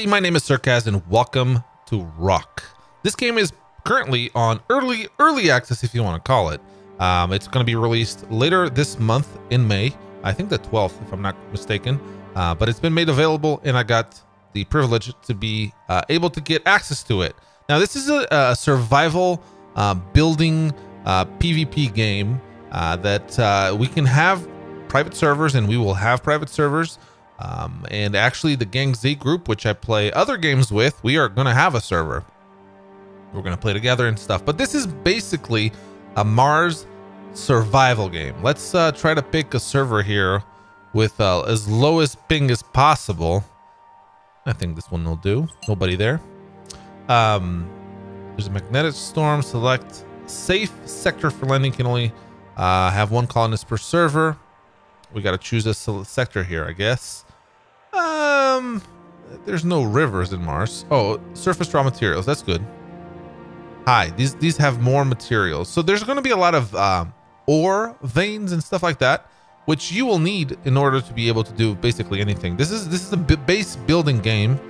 everybody, my name is Syrkaz and welcome to ROKH. This game is currently on early early access if you want to call it. Um, it's going to be released later this month in May, I think the 12th if I'm not mistaken. Uh, but it's been made available and I got the privilege to be uh, able to get access to it. Now this is a, a survival uh, building PvP uh, game uh, that uh, we can have private servers and we will have private servers. Um, and actually, the Gang Z group, which I play other games with, we are going to have a server. We're going to play together and stuff. But this is basically a Mars survival game. Let's uh, try to pick a server here with uh, as lowest ping as possible. I think this one will do. Nobody there. Um, there's a magnetic storm. Select safe sector for landing. Can only uh, have one colonist per server. We got to choose a sector here, I guess. Um, there's no rivers in Mars. Oh, surface raw materials. That's good. Hi, these these have more materials. So there's going to be a lot of um, ore veins and stuff like that, which you will need in order to be able to do basically anything. This is this is a base building game.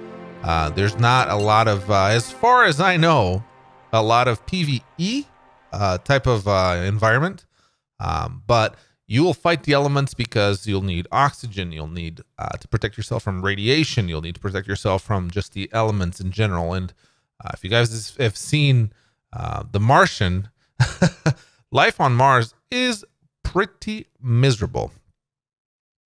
Uh, there's not a lot of, uh, as far as I know, a lot of PVE uh, type of uh, environment. Um, but you will fight the elements because you'll need oxygen. You'll need uh, to protect yourself from radiation. You'll need to protect yourself from just the elements in general. And uh, if you guys have seen uh, The Martian, life on Mars is pretty miserable.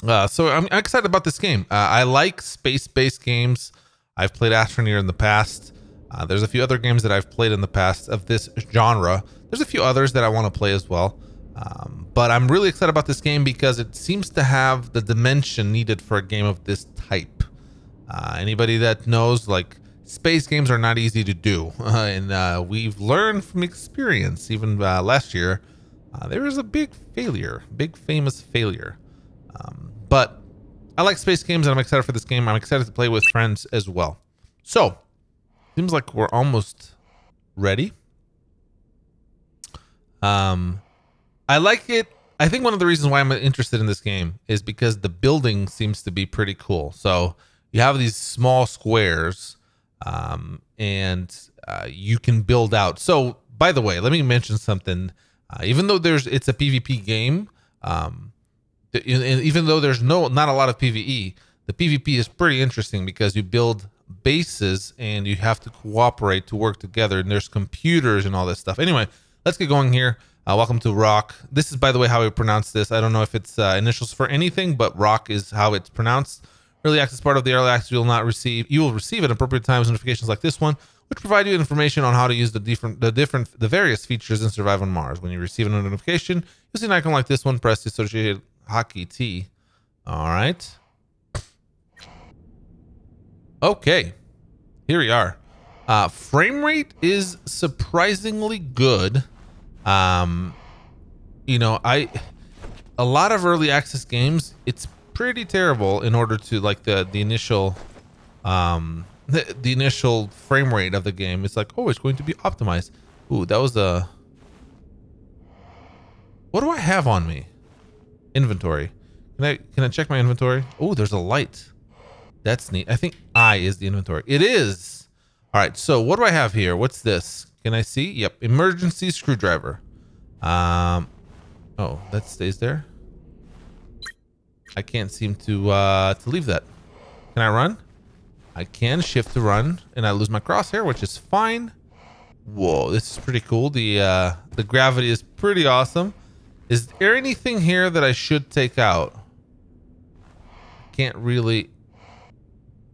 Uh, so I'm excited about this game. Uh, I like space-based games. I've played Astroneer in the past. Uh, there's a few other games that I've played in the past of this genre. There's a few others that I want to play as well. Um, but I'm really excited about this game because it seems to have the dimension needed for a game of this type. Uh, anybody that knows, like, space games are not easy to do. Uh, and uh, we've learned from experience, even uh, last year, uh, there was a big failure, big famous failure. Um, but I like space games and I'm excited for this game. I'm excited to play with friends as well. So, seems like we're almost ready. Um, I like it. I think one of the reasons why I'm interested in this game is because the building seems to be pretty cool. So you have these small squares, um, and uh, you can build out. So by the way, let me mention something. Uh, even though there's it's a PvP game, um, even though there's no not a lot of PVE, the PvP is pretty interesting because you build bases and you have to cooperate to work together. And there's computers and all this stuff. Anyway, let's get going here. Uh, welcome to ROKH. This is, by the way, how we pronounce this. I don't know if it's uh, initials for anything, but ROKH is how it's pronounced. Early access part of the early access you will not receive. You will receive at appropriate times notifications like this one, which provide you information on how to use the different, the different, the various features in Survive on Mars. When you receive a notification, you'll see an icon like this one. Press the associated hotkey T. All right. Okay, here we are. Uh, frame rate is surprisingly good. Um, you know, I a lot of early access games, it's pretty terrible in order to like the the initial um the, the initial frame rate of the game. It's like, oh, it's going to be optimized. Ooh, that was a what do I have on me? Inventory. Can I can I check my inventory? Oh, there's a light. That's neat. I think I is the inventory. It is. All right. So what do I have here? What's this? Can I see? Yep. Emergency screwdriver. Um, oh, that stays there. I can't seem to uh, to leave that. Can I run? I can shift to run, and I lose my crosshair, which is fine. Whoa, this is pretty cool. The uh, the gravity is pretty awesome. Is there anything here that I should take out? Can't really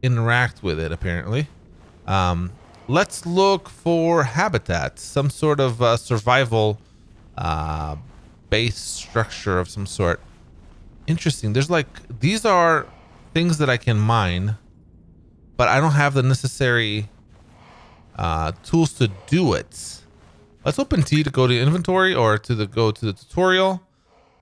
interact with it, apparently. Um, let's look for habitat, some sort of uh, survival uh, base structure of some sort. Interesting. There's like, these are things that I can mine, but I don't have the necessary uh, tools to do it. Let's open T to go to inventory or to the go to the tutorial.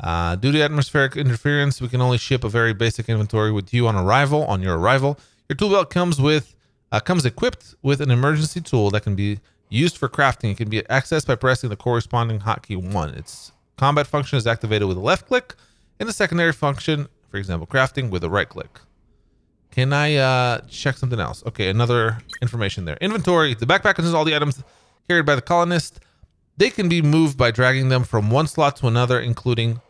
Uh, due to atmospheric interference, we can only ship a very basic inventory with you on arrival. On your arrival, your tool belt comes with uh, comes equipped with an emergency tool that can be used for crafting. It can be accessed by pressing the corresponding hotkey 1. Its combat function is activated with a left click, and the secondary function, for example, crafting, with a right click. Can I uh, check something else? Okay, another information there. Inventory. The backpack contains all the items carried by the colonist. They can be moved by dragging them from one slot to another, including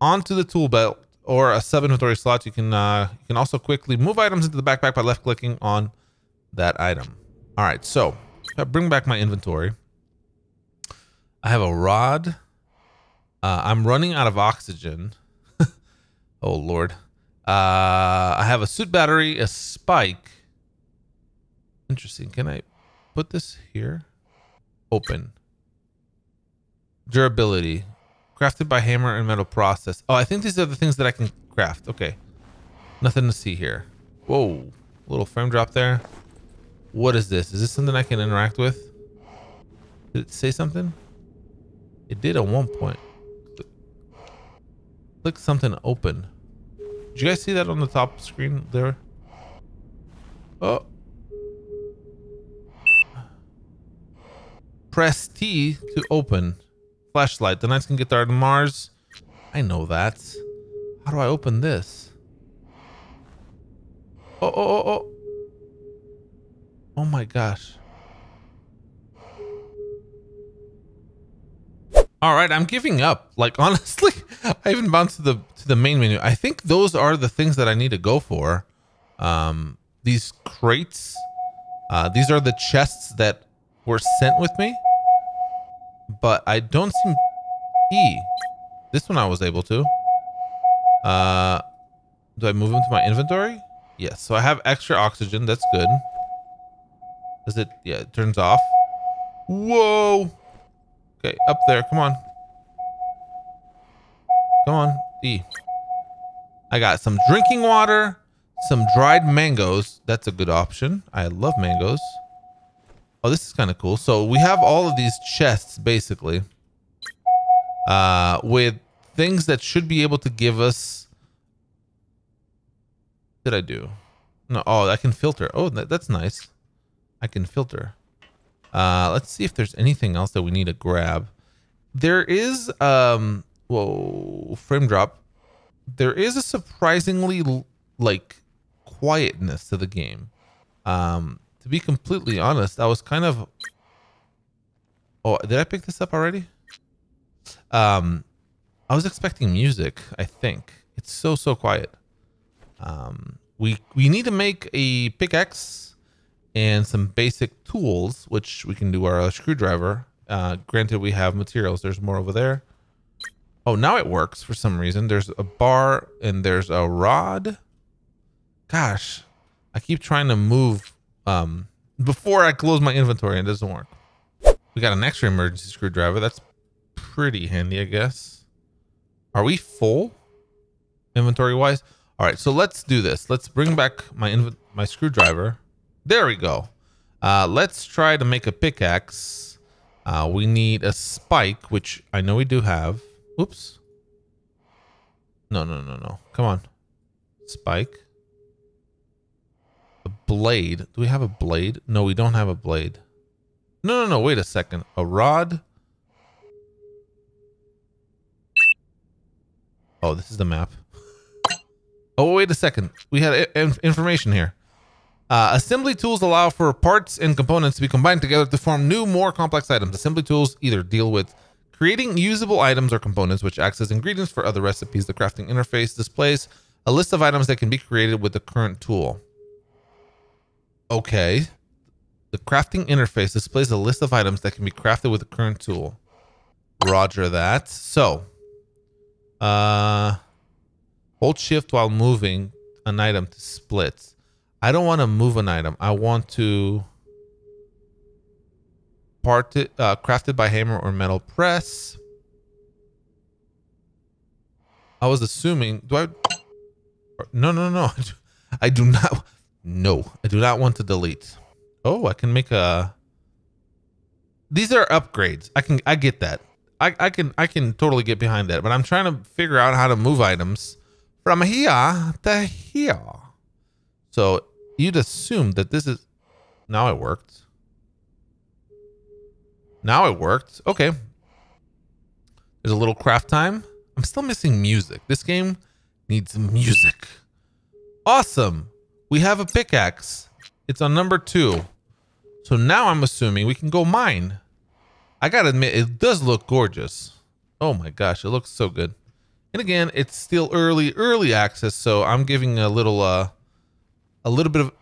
onto the tool belt or a sub inventory slot. You can uh, you can also quickly move items into the backpack by left clicking on that item. All right, so I bring back my inventory. I have a rod. Uh, I'm running out of oxygen. oh lord. Uh, I have a suit battery, a spike. Interesting. Can I put this here? Open. Durability. Crafted by hammer and metal process. Oh, I think these are the things that I can craft. Okay. Nothing to see here. Whoa. Little frame drop there. What is this? Is this something I can interact with? Did it say something? It did at one point. Click something open. Did you guys see that on the top screen there? Oh. Press T to open. Flashlight. The nights can get there to Mars. I know that. How do I open this? Oh, oh, oh, oh. Oh my gosh. All right, I'm giving up. Like honestly, I even bounced to the to the main menu. I think those are the things that I need to go for. Um, these crates. Uh, these are the chests that were sent with me. But I don't seem E. This one I was able to. Uh, do I move them to my inventory? Yes. So I have extra oxygen. That's good. Does it? Yeah, it turns off. Whoa. Okay, up there. Come on. Come on. E. I got some drinking water, some dried mangoes. That's a good option. I love mangoes. Oh, this is kind of cool. So we have all of these chests, basically, uh, with things that should be able to give us... Did I do? No, oh, I can filter. Oh, that, that's nice. I can filter. Uh, let's see if there's anything else that we need to grab. There is, um, whoa, frame drop. There is a surprisingly like quietness to the game. Um, to be completely honest, I was kind of. Oh, did I pick this up already? Um, I was expecting music. I think it's so so quiet. Um, we we need to make a pickaxe and some basic tools, which we can do our uh, screwdriver. Uh, granted, we have materials. There's more over there. Oh, now it works for some reason. There's a bar and there's a rod. Gosh, I keep trying to move um, before I close my inventory and it doesn't work. We got an extra emergency screwdriver. That's pretty handy, I guess. Are we full inventory wise? All right, so let's do this. Let's bring back my my screwdriver. There we go. Uh, let's try to make a pickaxe. Uh, we need a spike, which I know we do have. Oops. No, no, no, no. Come on. Spike. A blade. Do we have a blade? No, we don't have a blade. No, no, no. Wait a second. A rod. Oh, this is the map. Oh, wait a second. We had information here. Uh, assembly tools allow for parts and components to be combined together to form new, more complex items. Assembly tools either deal with creating usable items or components, which acts as ingredients for other recipes. The crafting interface displays a list of items that can be created with the current tool. Okay. The crafting interface displays a list of items that can be crafted with the current tool. Roger that. So, uh, hold shift while moving an item to split. I don't want to move an item. I want to part it, uh, crafted by hammer or metal press. I was assuming, do I? No, no, no. I do not. No, I do not want to delete. Oh, I can make a. These are upgrades. I can, I get that. I, I can, I can totally get behind that. But I'm trying to figure out how to move items from here to here. So you'd assume that this is now it worked. Now it worked. Okay. There's a little craft time. I'm still missing music. This game needs music. Awesome. we have a pickaxe. It's on number two. So now I'm assuming we can go mine. I gotta admit, it does look gorgeous. Oh my gosh, it looks so good. And again, it's still early, early access, so I'm giving a little, uh, a little bit of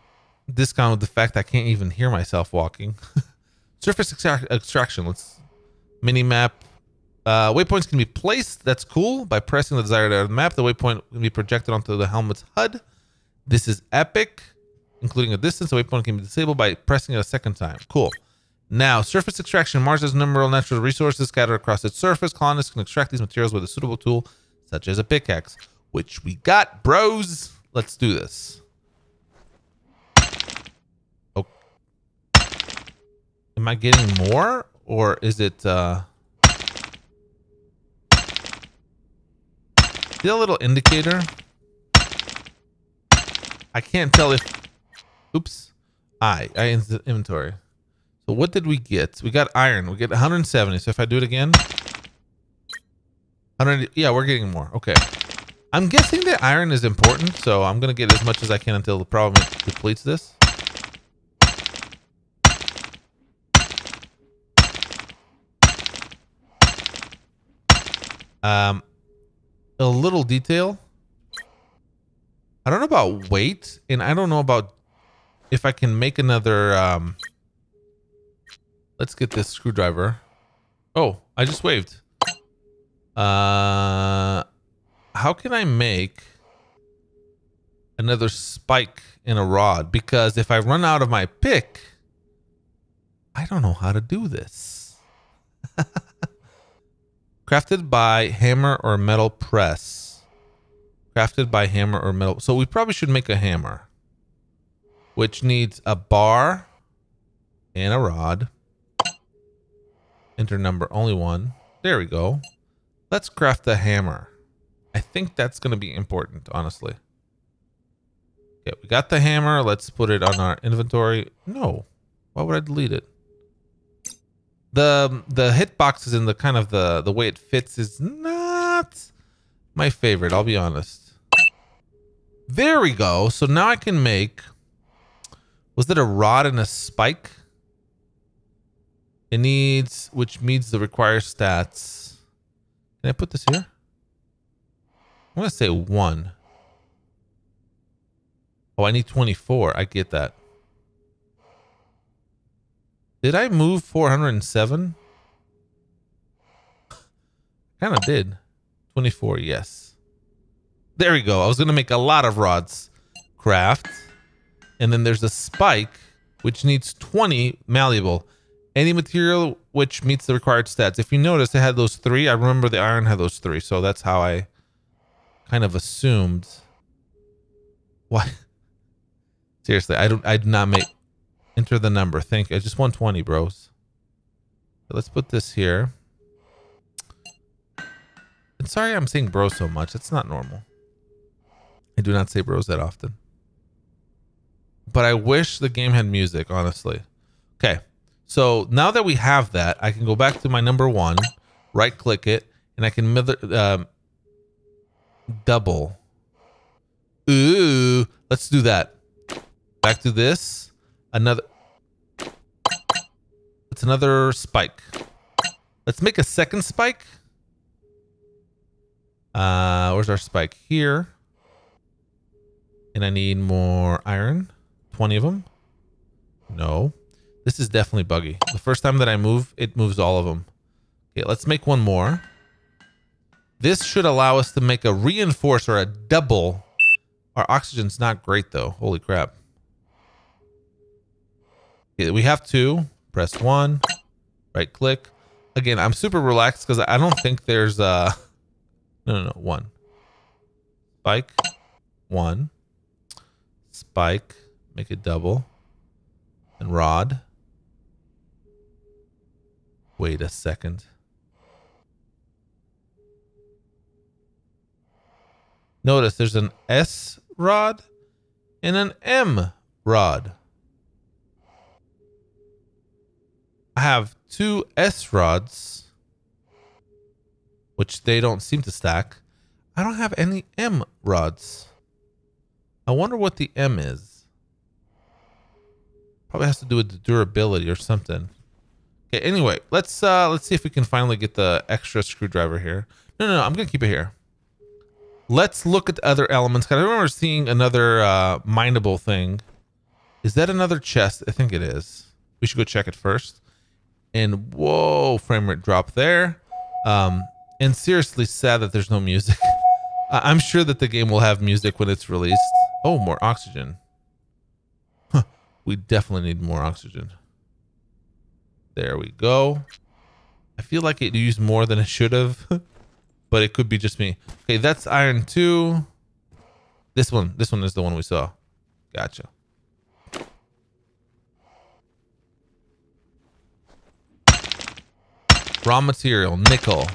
discount with the fact I can't even hear myself walking. Surface extra extraction. Let's mini map. Uh, waypoints can be placed. That's cool. By pressing the desired area of the map, the waypoint can be projected onto the helmet's HUD. This is epic, including a distance. The waypoint can be disabled by pressing it a second time. Cool. Now, surface extraction. Mars has numerous natural resources scattered across its surface. Colonists can extract these materials with a suitable tool, such as a pickaxe, which we got, bros. Let's do this. Am I getting more, or is it... Uh... See a little indicator? I can't tell if... Oops. I, I inventory. So what did we get? We got iron. We get 170. So if I do it again, 100. Yeah, we're getting more. Okay. I'm guessing that iron is important, so I'm gonna get as much as I can until the problem depletes this. Um, a little detail. I don't know about weight, and I don't know about if I can make another. Um, Let's get this screwdriver. Oh, I just waved. Uh, how can I make another spike in a rod? Because if I run out of my pick, I don't know how to do this. Crafted by hammer or metal press. Crafted by hammer or metal. So we probably should make a hammer. Which needs a bar and a rod. Enter number only one. There we go. Let's craft the hammer. I think that's going to be important, honestly. Okay, we got the hammer. Let's put it on our inventory. No. Why would I delete it? The the hitboxes and the kind of the, the way it fits is not my favorite, I'll be honest. There we go. So now I can make... Was it a rod and a spike? It needs, which meets the required stats. Can I put this here? I'm going to say one. Oh, I need 24. I get that. Did I move 407? kind of did. 24, yes. There we go. I was going to make a lot of rods. Craft. And then there's a spike, which needs 20 malleable. Any material which meets the required stats. If you notice, it had those three. I remember the iron had those three, so that's how I kind of assumed. Why? Seriously, I don't. I did not make. Enter the number. Thank you. I just 120, bros. So let's put this here. And sorry I'm saying bro so much. It's not normal. I do not say bros that often. But I wish the game had music, honestly. Okay. So now that we have that, I can go back to my number one, right click it, and I can um, double. Ooh, let's do that. Back to this. Another. It's another spike. Let's make a second spike. Uh, where's our spike? Here. And I need more iron. 20 of them. No. This is definitely buggy. The first time that I move, it moves all of them. Okay, let's make one more. This should allow us to make a reinforce or a double. Our oxygen's not great though. Holy crap. We have two. Press one. Right click. Again, I'm super relaxed because I don't think there's uh, a... No, no, no. One. Spike. One. Spike. Make it double. And rod. Wait a second. Notice there's an S rod and an M rod. I have two S rods, which they don't seem to stack. I don't have any M rods. I wonder what the M is. Probably has to do with the durability or something. Okay, anyway, let's uh let's see if we can finally get the extra screwdriver here. No, no, no, I'm gonna keep it here. Let's look at the other elements. I remember seeing another uh mineable thing. Is that another chest? I think it is. We should go check it first. And whoa, frame rate drop there. Um, and seriously sad that there's no music. I'm sure that the game will have music when it's released. Oh, more oxygen. Huh. We definitely need more oxygen. There we go. I feel like it used more than it should have, but it could be just me. Okay, that's iron two. This one, this one is the one we saw. Gotcha. Raw material, nickel.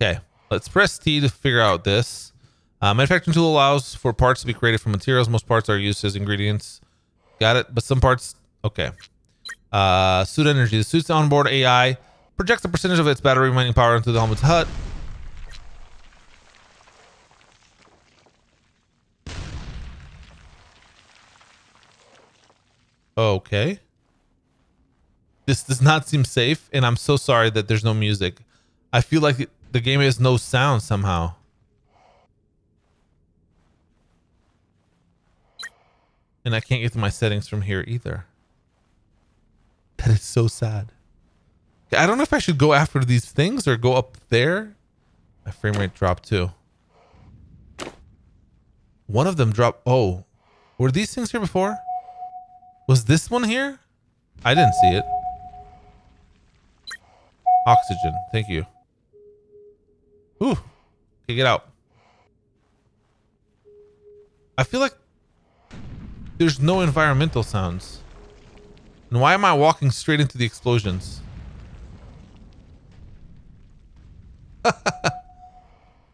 Okay, let's press T to figure out this. Uh, manufacturing tool allows for parts to be created from materials. Most parts are used as ingredients. Got it. But some parts, okay. Uh, suit energy. The suit's onboard AI projects a percentage of its battery remaining power into the helmet's HUD. Okay. This does not seem safe, and I'm so sorry that there's no music. I feel like the game has no sound somehow. And I can't get to my settings from here either. That is so sad. I don't know if I should go after these things or go up there. My frame rate dropped too. One of them dropped. Oh, were these things here before? Was this one here? I didn't see it. Oxygen. Thank you. Ooh. Okay, get out. I feel like there's no environmental sounds. And why am I walking straight into the explosions? oh,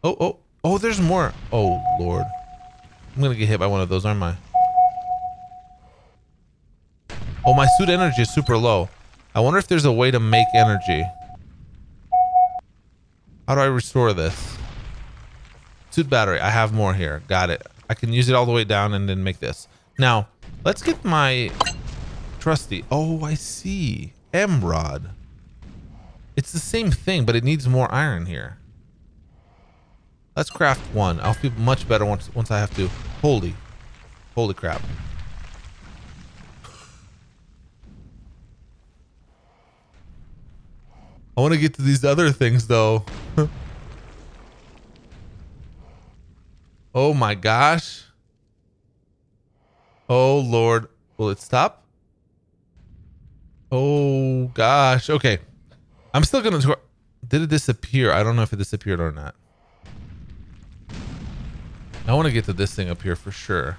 oh, oh, there's more. Oh, Lord. I'm going to get hit by one of those, aren't I? Oh, my suit energy is super low. I wonder if there's a way to make energy. How do I restore this? Suit battery. I have more here. Got it. I can use it all the way down and then make this. Now, let's get my trusty. Oh, I see. M-Rod. It's the same thing, but it needs more iron here. Let's craft one. I'll feel much better once once I have to. Holy. Holy crap. I want to get to these other things though. oh my gosh. Oh Lord. Will it stop? Oh gosh. Okay. I'm still gonna did it disappear? I don't know if it disappeared or not. I want to get to this thing up here for sure.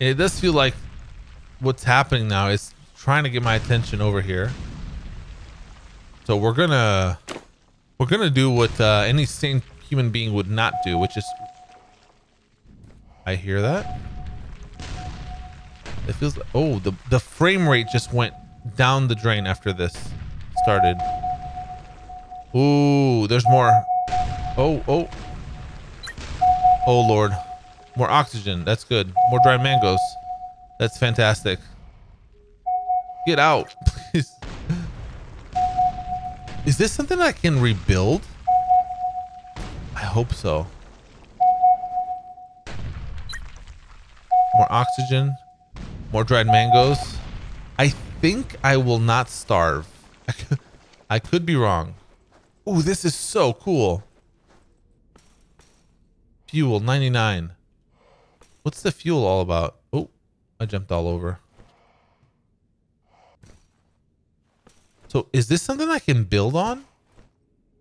It does feel like what's happening now is trying to get my attention over here. So we're gonna we're gonna do what uh, any sane human being would not do, which is I hear that. It feels like, oh the the frame rate just went down the drain after this started. Ooh, there's more. Oh, oh. Oh lord. More oxygen. That's good. More dried mangoes. That's fantastic. Get out, please. Is this something I can rebuild? I hope so. More oxygen. More dried mangoes. I think I will not starve. I could, I could be wrong. Oh, this is so cool. Fuel 99. What's the fuel all about? Oh, I jumped all over. So is this something I can build on?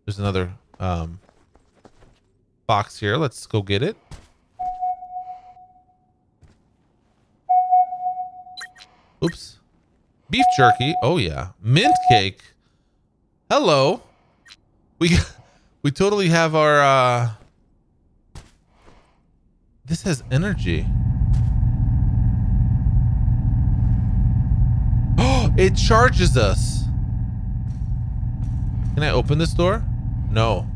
There's another um, box here. Let's go get it. Oops. Beef jerky. Oh yeah. Mint cake. Hello. We we totally have our uh This has energy. Oh, it charges us. Can I open this door? No.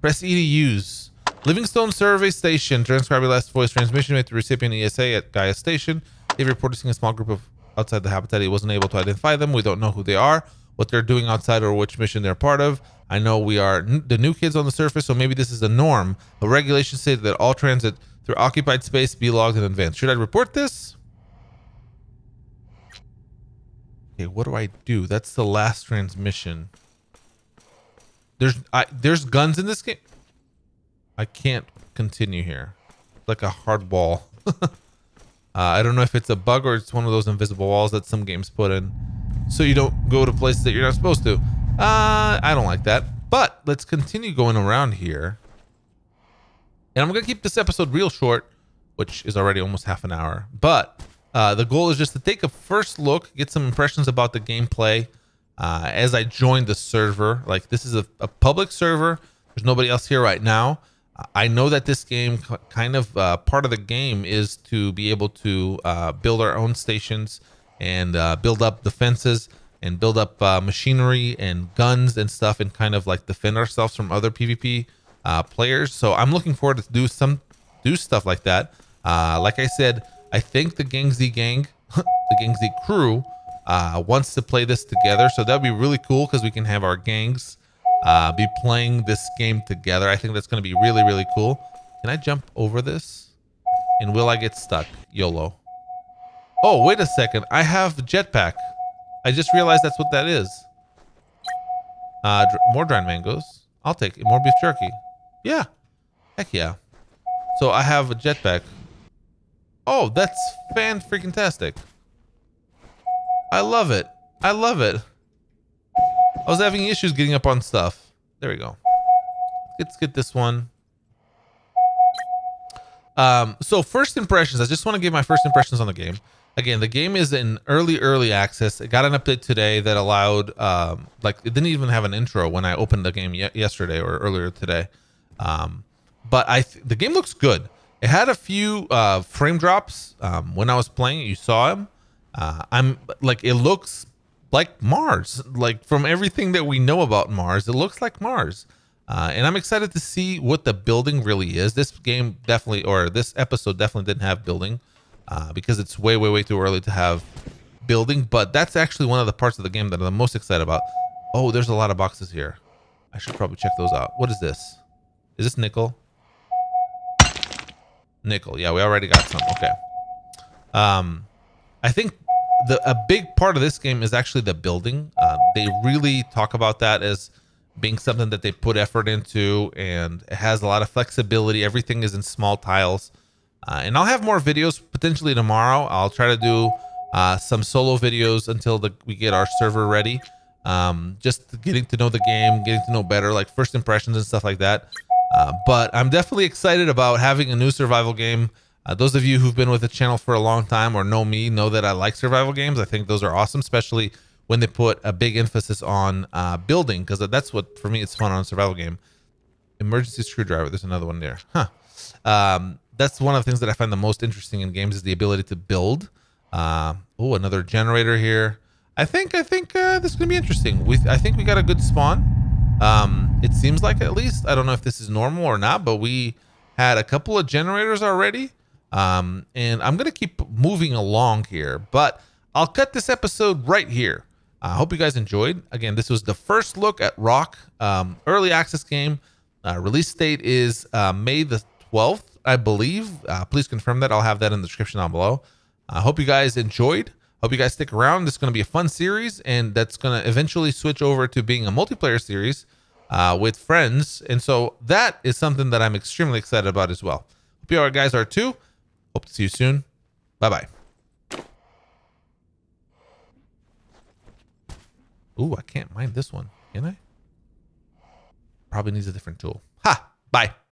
Press E to use. Livingstone Survey Station. Transcribe your last voice transmission made to recipient ESA at Gaia Station. They've reported seeing a small group of outside the habitat. He wasn't able to identify them. We don't know who they are, what they're doing outside, or which mission they're part of. I know we are the new kids on the surface, so maybe this is the norm. But regulations say that all transit through occupied space be logged in advance. Should I report this? Okay, what do I do? That's the last transmission. There's I there's guns in this game. I can't continue here. Like a hard wall. uh, I don't know if it's a bug or it's one of those invisible walls that some games put in, so you don't go to places that you're not supposed to. Uh, I don't like that. But let's continue going around here. And I'm gonna keep this episode real short, which is already almost half an hour. But uh, the goal is just to take a first look, get some impressions about the gameplay uh, as I join the server. Like this is a, a, public server. There's nobody else here right now. I know that this game kind of uh, part of the game is to be able to uh, build our own stations and uh, build up defenses and build up uh, machinery and guns and stuff and kind of like defend ourselves from other PvP players. So I'm looking forward to do some do stuff like that. like I said, I think the Gang Z gang, the Gang Z crew, uh, wants to play this together. So that'd be really cool because we can have our gangs uh, be playing this game together. I think that's going to be really, really cool. Can I jump over this? And will I get stuck? YOLO. Oh, wait a second. I have jetpack. I just realized that's what that is. Uh, more dried mangoes. I'll take it. More beef jerky. Yeah. Heck yeah. So I have a jetpack. Oh, that's fan freaking tastic. I love it. I love it. I was having issues getting up on stuff. There we go. Let's get this one. Um, so first impressions, I just want to give my first impressions on the game. Again, the game is in early, early access. It got an update today that allowed, um, like, it didn't even have an intro when I opened the game yesterday or earlier today. Um, but I, the game looks good. It had a few uh, frame drops um, when I was playing. You saw them. Uh, I'm like it looks like Mars. Like from everything that we know about Mars, it looks like Mars. Uh, and I'm excited to see what the building really is. This game definitely, or this episode definitely didn't have building uh, because it's way, way, way too early to have building. But that's actually one of the parts of the game that I'm the most excited about. Oh, there's a lot of boxes here. I should probably check those out. What is this? Is this nickel? Nickel. Yeah, we already got some. Okay. Um, I think the a big part of this game is actually the building. Uh, they really talk about that as being something that they put effort into, and it has a lot of flexibility. Everything is in small tiles. Uh, and I'll have more videos potentially tomorrow. I'll try to do uh, some solo videos until the, we get our server ready. Um, just getting to know the game, getting to know better, like first impressions and stuff like that. Uh, but I'm definitely excited about having a new survival game. Uh, those of you who've been with the channel for a long time or know me know that I like survival games. I think those are awesome, especially when they put a big emphasis on uh, building, because that's what, for me, it's fun on a survival game. Emergency screwdriver. There's another one there. Huh. Um, that's one of the things that I find the most interesting in games is the ability to build. Uh, oh, another generator here. I think I think uh, this is gonna be interesting. We I think we got a good spawn. Um, it seems like at least. I don't know if this is normal or not, but we had a couple of generators already. Um, and I'm going to keep moving along here, but I'll cut this episode right here. I hope you guys enjoyed. Again, this was the first look at ROKH um, early access game. Uh, release date is uh, May the 12th, I believe. Uh, please confirm that. I'll have that in the description down below. I hope you guys enjoyed. Hope you guys stick around. This is going to be a fun series, and that's going to eventually switch over to being a multiplayer series uh, with friends. And so that is something that I'm extremely excited about as well. Hope you guys are too. Hope to see you soon. Bye bye. Ooh, I can't mind this one. Can I? Probably needs a different tool. Ha! Bye.